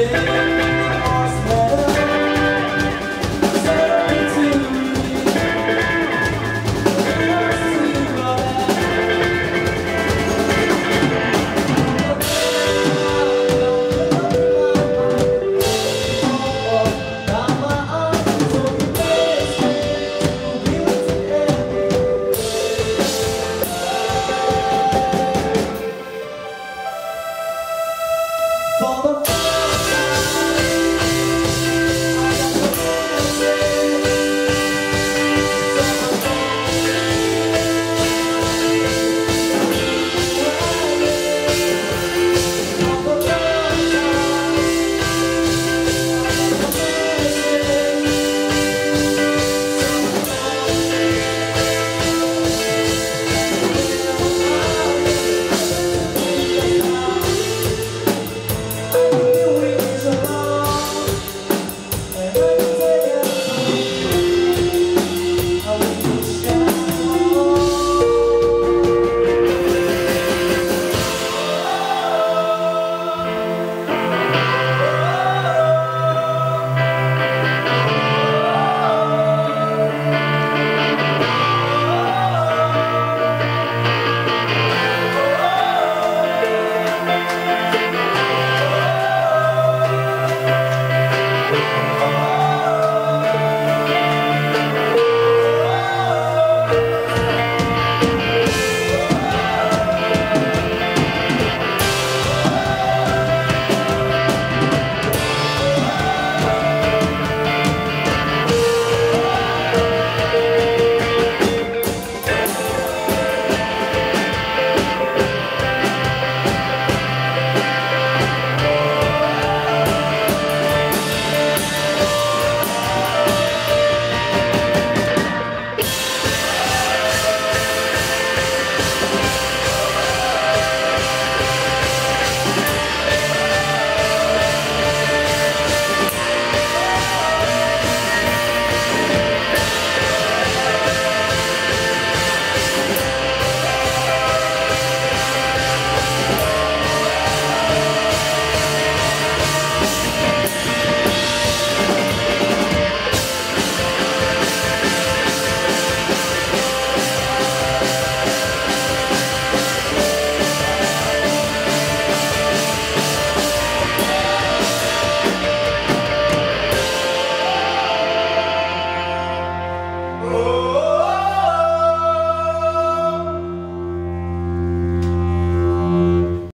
Yeah.